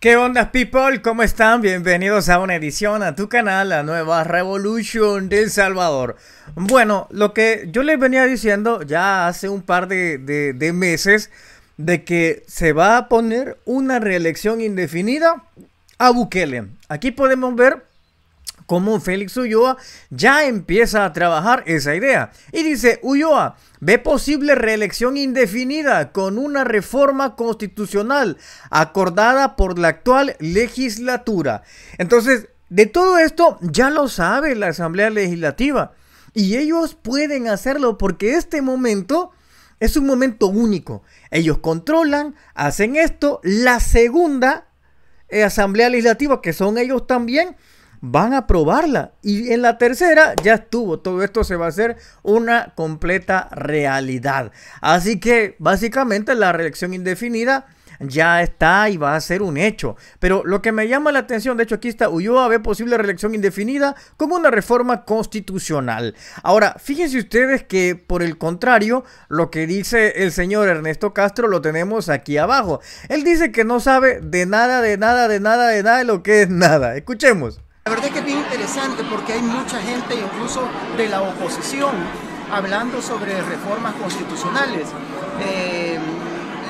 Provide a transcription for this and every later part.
¿Qué onda people? ¿Cómo están? Bienvenidos a una edición a tu canal, la nueva Revolution del Salvador. Bueno, lo que yo les venía diciendo ya hace un par de, meses de que se va a poner una reelección indefinida a Bukele. Aquí podemos ver cómo Félix Ulloa ya empieza a trabajar esa idea. Y dice, Ulloa, ve posible reelección indefinida con una reforma constitucional acordada por la actual legislatura. Entonces, de todo esto ya lo sabe la Asamblea Legislativa. Y ellos pueden hacerlo porque este momento es un momento único. Ellos controlan, hacen esto. La segunda eh, Asamblea Legislativa, que son ellos también, van a aprobarla. Y en la tercera ya estuvo. Todo esto se va a hacer una completa realidad. Así que básicamente la reelección indefinida ya está y va a ser un hecho. Pero lo que me llama la atención, de hecho aquí está Ulloa ve posible reelección indefinida como una reforma constitucional. Ahora, fíjense ustedes que por el contrario, lo que dice el señor Ernesto Castro lo tenemos aquí abajo. Él dice que no sabe de nada, de nada, de nada, de nada de lo que es nada. Escuchemos. La verdad es que es bien interesante porque hay mucha gente, incluso de la oposición, hablando sobre reformas constitucionales. Eh,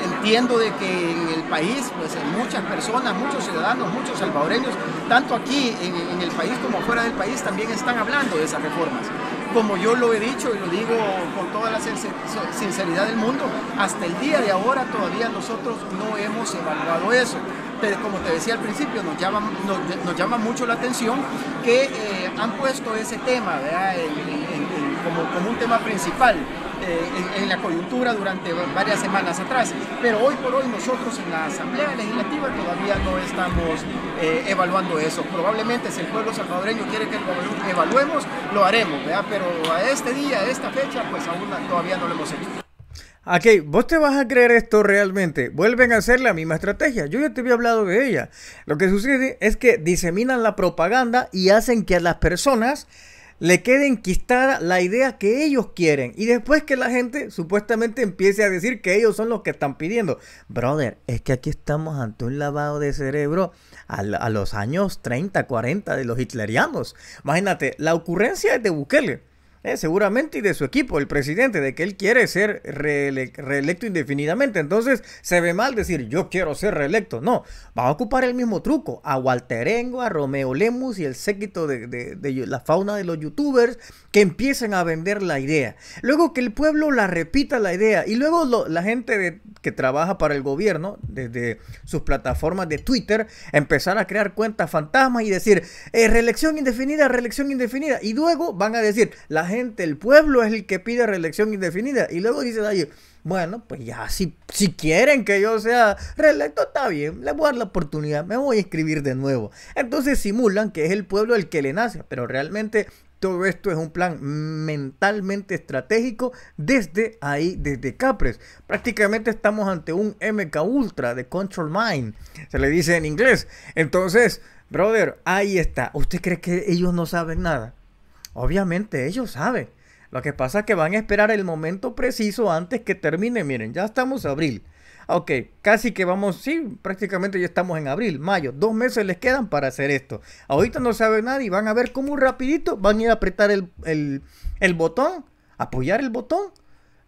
entiendo de que en el país, pues muchas personas, muchos ciudadanos, muchos salvadoreños, tanto aquí en, en, el país como fuera del país, también están hablando de esas reformas. Como yo lo he dicho y lo digo con toda la sinceridad del mundo, hasta el día de ahora todavía nosotros no hemos evaluado eso como te decía al principio, nos llama, nos, llama mucho la atención que eh, han puesto ese tema como, un tema principal. Eh, en, la coyuntura durante varias semanas atrás. Pero hoy por hoy nosotros en la Asamblea Legislativa todavía no estamos eh, evaluando eso. Probablemente si el pueblo salvadoreño quiere que lo evaluemos, lo haremos, pero a este día, a esta fecha, pues aún todavía no lo hemos hecho. Ok, vos te vas a creer esto realmente. Vuelven a hacer la misma estrategia. Yo ya te había hablado de ella. Lo que sucede es que diseminan la propaganda y hacen que las personas le quede enquistada la idea que ellos quieren. Y después que la gente supuestamente empiece a decir que ellos son los que están pidiendo. Brother, es que aquí estamos ante un lavado de cerebro a, a los años 30, 40 de los hitlerianos. Imagínate, la ocurrencia es de Bukele. Eh, seguramente y de su equipo, el presidente, de que él quiere ser reelecto indefinidamente. Entonces se ve mal decir yo quiero ser reelecto. No, va a ocupar el mismo truco. A Walterengo, a Romeo Lemus y el séquito de, la fauna de los youtubers que empiecen a vender la idea. Luego que el pueblo la repita la idea y luego la gente que trabaja para el gobierno, desde sus plataformas de Twitter, empezar a crear cuentas fantasmas y decir eh, reelección indefinida, reelección indefinida. Y luego van a decir la gente, el pueblo es el que pide reelección indefinida. Y luego dice bueno, pues ya, si, si quieren que yo sea reelecto, está bien, les voy a dar la oportunidad, me voy a inscribir de nuevo. Entonces simulan que es el pueblo el que le nace, pero realmente todo esto es un plan mentalmente estratégico desde ahí, desde Capres. Prácticamente estamos ante un MK Ultra de Control Mind, se le dice en inglés. Entonces, brother, ahí está. ¿Usted cree que ellos no saben nada? Obviamente ellos saben. Lo que pasa es que van a esperar el momento preciso antes que termine. Miren, ya estamos en abril. Ok, casi que vamos, sí, prácticamente ya estamos en abril, mayo. Dos meses les quedan para hacer esto. Ahorita no sabe nadie. Van a ver cómo rapidito van a ir a apretar el, el, botón, apoyar el botón,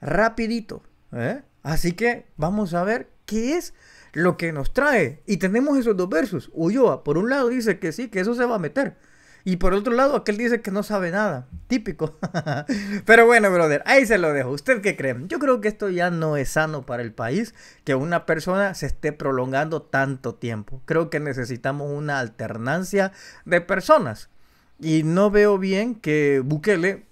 rapidito. ¿eh? Así que vamos a ver qué es lo que nos trae. Y tenemos esos dos versos. Ulloa, por un lado, dice que sí, que eso se va a meter. Y por otro lado, aquel dice que no sabe nada. Típico. Pero bueno, brother, ahí se lo dejo. ¿Usted qué cree? Yo creo que esto ya no es sano para el país, que una persona se esté prolongando tanto tiempo. Creo que necesitamos una alternancia de personas. Y no veo bien que Bukele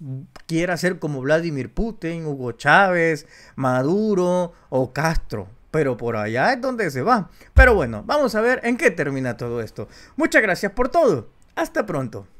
quiera ser como Vladimir Putin, Hugo Chávez, Maduro o Castro. Pero por allá es donde se va. Pero bueno, vamos a ver en qué termina todo esto. Muchas gracias por todo. Hasta pronto.